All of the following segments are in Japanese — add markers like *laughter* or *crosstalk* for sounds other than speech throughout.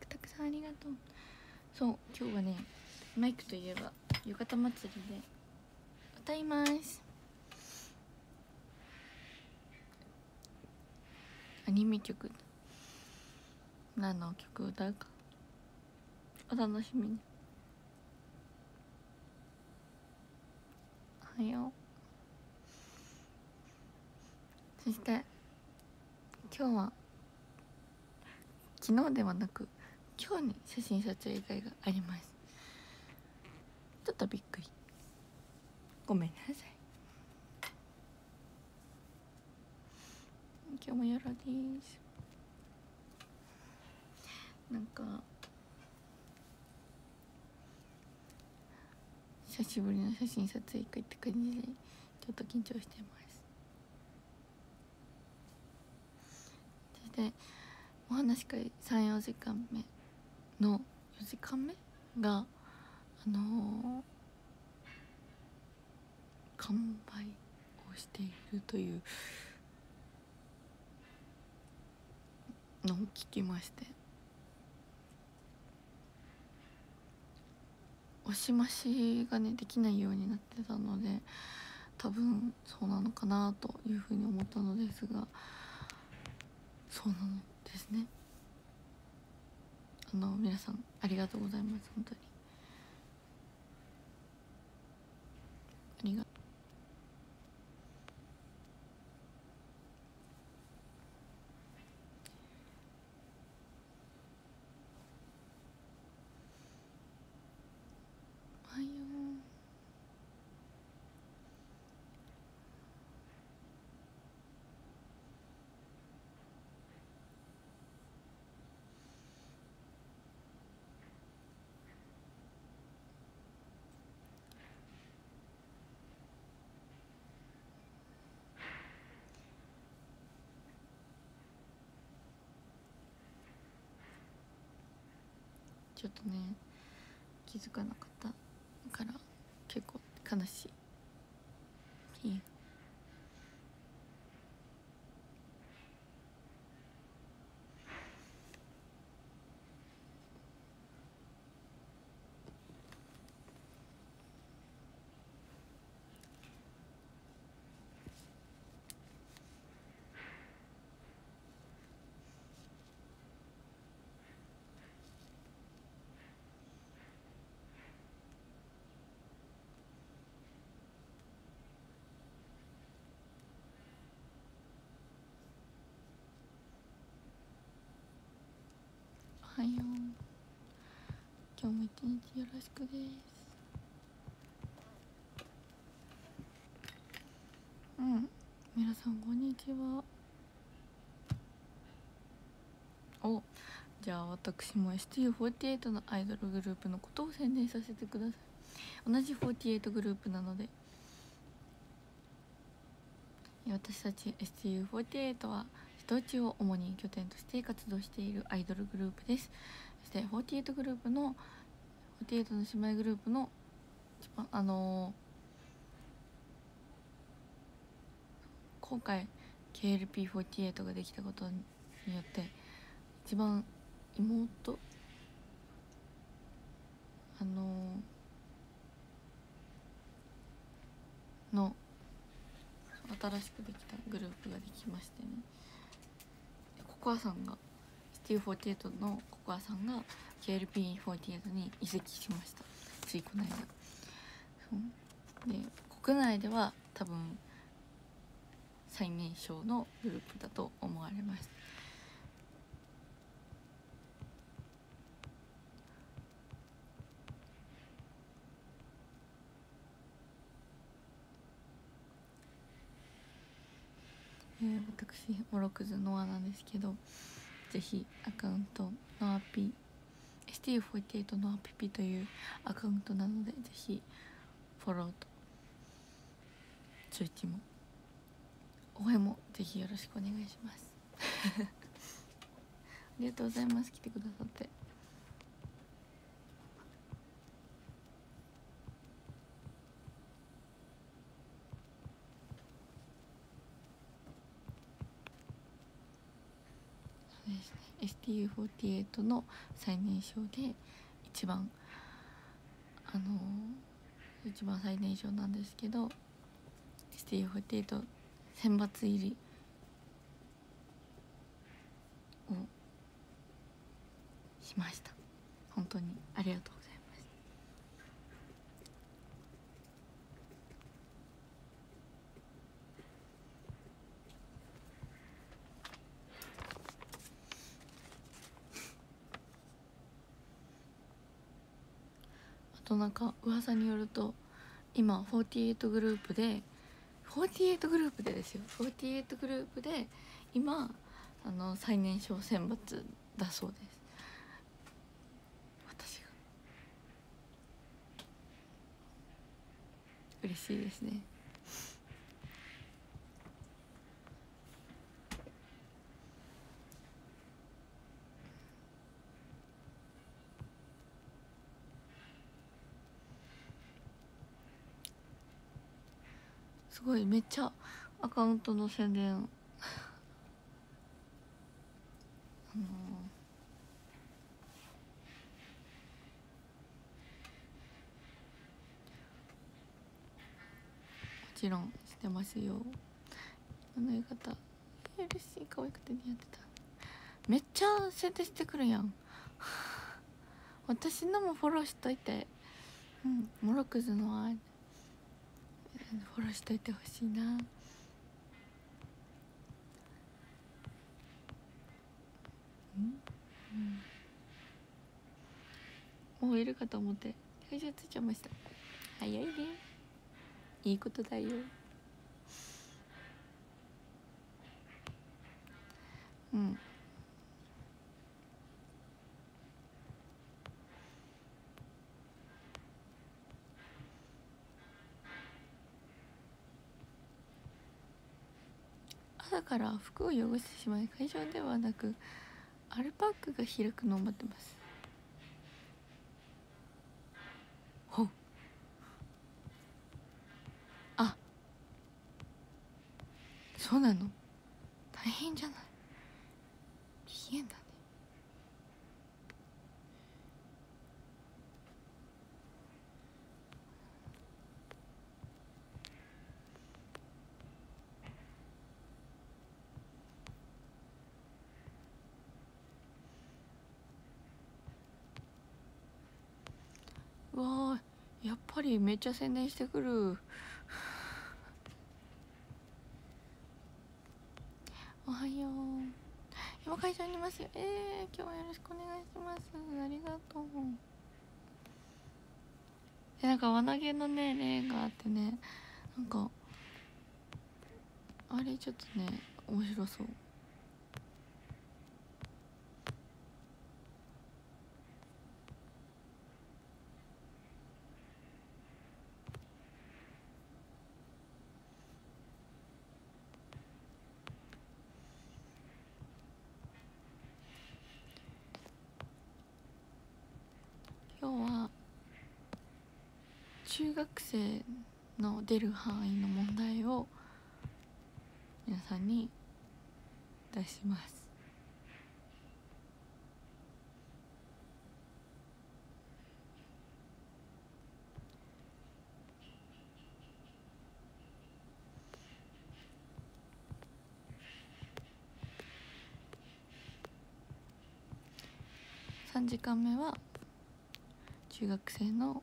クたくさんありがとう。そう今日はねマイクといえば浴衣祭りで歌います。アニメ曲何の曲歌うか。お楽しみに。おはよう。そして今日は昨日ではなく今日に写真撮影会があります。ちょっとびっくり。ごめんなさい。今日もよろです。なんか久しぶりの写真撮影会って感じでちょっと緊張してます。そしてお話会34時間目。の4時間目があのー、完売をしているというのを聞きまして。押し増しがねできないようになってたので多分そうなのかなというふうに思ったのですがそうなのですね。あの皆さんありがとうございます本当に。ありがとうおはようちょっとね気づかなかったから結構悲しいいいおはよう今日も一日よろしくです。うん。皆さんこんにちは。おじゃあ私も STU48 のアイドルグループのことを宣伝させてください。同じ48グループなので。私たち STU48 は瀬戸内を主に拠点として活動しているアイドルグループです。そして48グループの48の姉妹グループの一番あのー、今回 KLP48 ができたことによって一番妹あのー、の新しくできたグループができましてね。ココアさんがシティ48のココアさんが KLP48 に移籍しました。ついこの間。で国内では多分最年少のグループだと思われます。えー、私モロクズノアなんですけど。ぜひアカウントのアピ ST48 のアピピというアカウントなのでぜひフォローと通知も応援もぜひよろしくお願いします。*laughs* ありがとうございます。来てくださって。TU48 の最年少で一番あの一番最年少なんですけど TU48 選抜入りをしました。本当にありがとうございますあとなんか噂によると今48グループで48グループでですよ。48グループで今あの最年少選抜だそうです。私が。嬉しいですねすごいめっちゃアカウントの宣伝。あのもちろんしてますよ。あの浴衣ヘルシー可愛くて似合ってた。めっちゃ宣伝してくるやん。*laughs* 私のもフォローしといて。うんモロクズのあフォローしといてほしいな。うん、もういるかと思って。会場ついちゃいました。早いね。いいことだよ。うん。から服を汚してしまい会場ではなくアルパックが開くのを待ってます。ほう。あ。そうなの大変じゃない危険だねうわーやっぱりめっちゃ宣伝してくる。おはよう。今会場にいますよ。えー、今日はよろしくお願いします。ありがとう。えなんか輪投げのね例があってね。なんかあれちょっとね面白そう今日は中学生の出る範囲の問題を皆さんに出します。3時間目は中学生の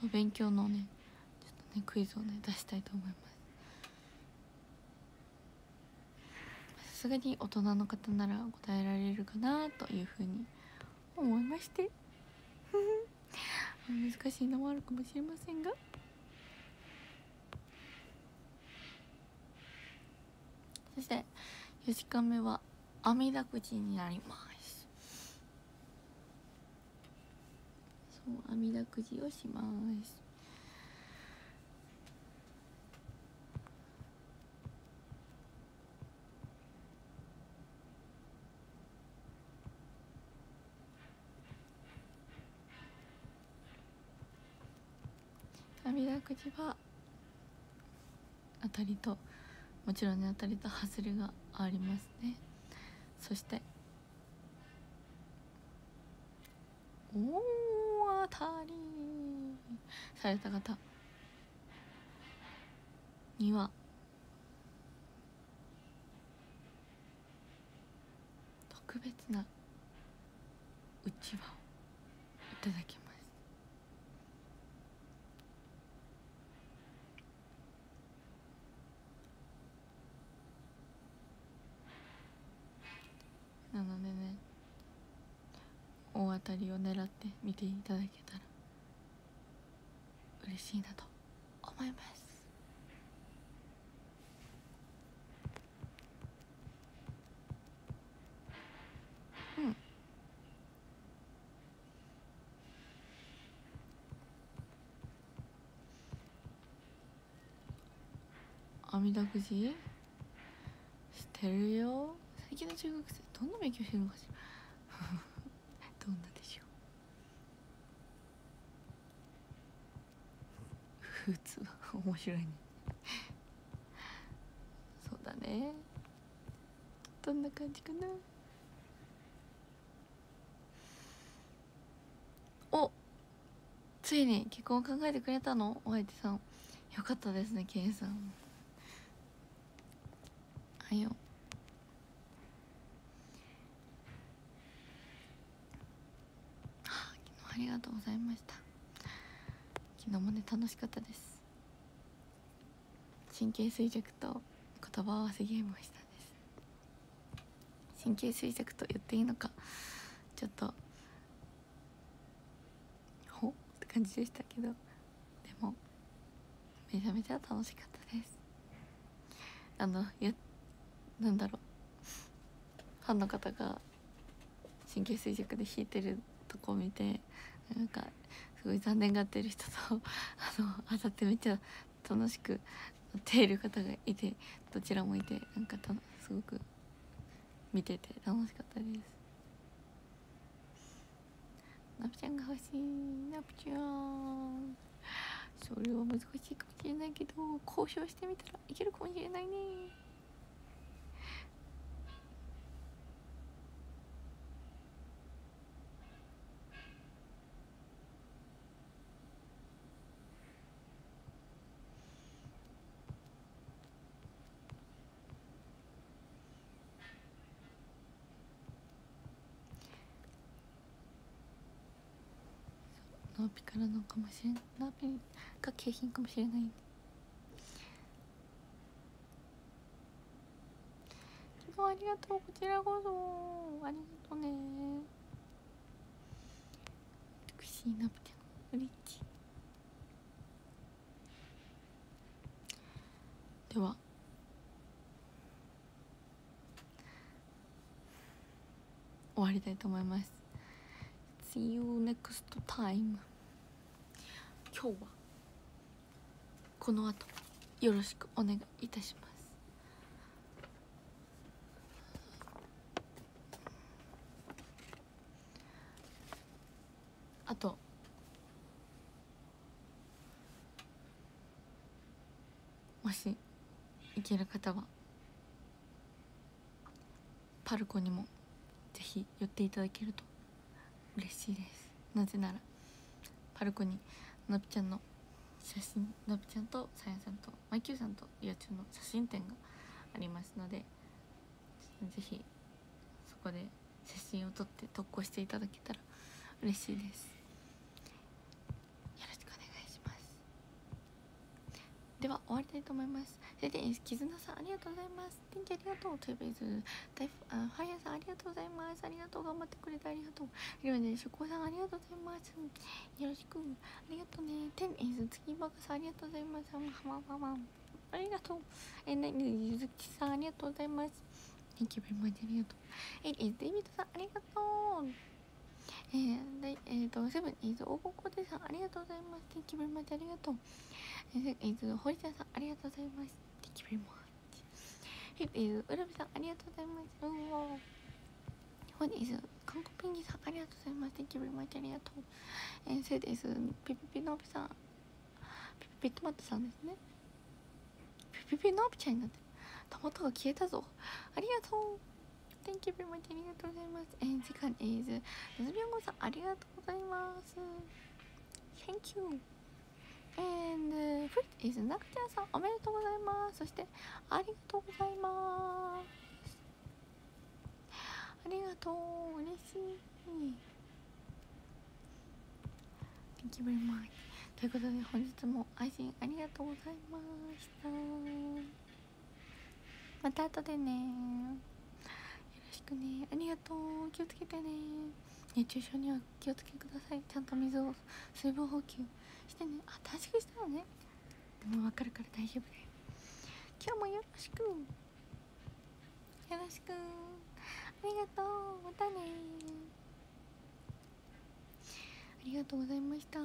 そう勉強のねちょっとねクイズをね出したいと思います。さすがに大人の方なら答えられるかなというふうに思いまして。*laughs* 難しいのもあるかもしれませんが。そして4時間目は阿弥陀くじになります。編みだくじをします。あみだくじは当たりともちろんね当たりと外れがありますね。そしておおりされた方。には。特別なうちわをいただきます。なので大当たりを狙って見ていただけたら嬉しいなと思います。うん。阿弥陀くじしてるよ。最近の中学生どんな勉強してるのかしらどんなでしょう普通。面白いね。そうだね。どんな感じかな。おついに結婚を考えてくれたの？お相手さん。よかったですねケイさん。あよ。昨日ありがとうございました。昨日もね楽しかったです。神経衰弱と言葉合わせゲームをしたんです。神経衰弱と言っていいのかちょっとほって感じでしたけどでもめちゃめちゃ楽しかったです。あのやなんだろう。ファンの方が神経衰弱で弾いてるとこを見てなんかごい残念がってる人と *laughs* あの当たってめっちゃ楽しく乗っている方がいてどちらもいてなんかたすごく見てて楽しかったです。ナプちゃんが欲しいナプちゃん。それは難しいかもしれないけど交渉してみたらいけるかもしれないねナーピからのかもしれない。ナーピが景品かもしれない。んで昨日ありがとうこちらこそ。ありがとうね。美しいナプちゃんリッチでは。終わりたいと思います。See you next time. 今日はこの後よろしくお願いいたします。あともし行ける方はパルコにもぜひ寄っていただけると嬉しいです。なぜならパルコになぴちゃんの写真なぴちゃんとさやさんとマイキューさんとリアチューの写真展がありますのでぜひそこで写真を撮って投稿していただけたら嬉しいですよろしくお願いしますでは終わりたいと思います。それで絆さんありがとうございます。天気ありがとうトゥーベイズ。大フあファイヤーさんありがとうございます。ありがとう頑張ってくれてありがとうリロネショコさんありがとうございます。よろしく。ありがとうね。テンイズ月バカさんありがとうございます。ハマハマありがとう。えなにゆずきさんありがとうございます。Thank you very much ありがとう。えデイビッドさんありがとう。えー、でえー、とセブンイズ大ここでさんありがとうございます。Thank you very much ありがとう。えー、と堀田さんありがとうございます。Thank you very much え、うらびさんありがとうございます。うわ本日韓国ペンギンさんありがとうございます。Thank you very much ありがとう。えー、それです。ピピピのびさん。ピピピトマトさんですね。ピピピのびちゃんになって。るトマトが消えたぞ。ありがとう。Thank you very much. ありがとうございます。えー、時間えーず、ズビョンゴさんありがとうございます。Thank you. And fruit is なくちゃんさんおめでとうございます。そしてありがとうございます。ありがとう。嬉しい。Thank you very much. ということで本日も配信ありがとうございました。また後でね。しくね。ありがとう。気をつけてね。熱中症には気をつけください。ちゃんと水を水分補給してね。あ短縮したのね。でも分かるから大丈夫だよ。今日もよろしく。よろしく。ありがとう。またね。ありがとうございました。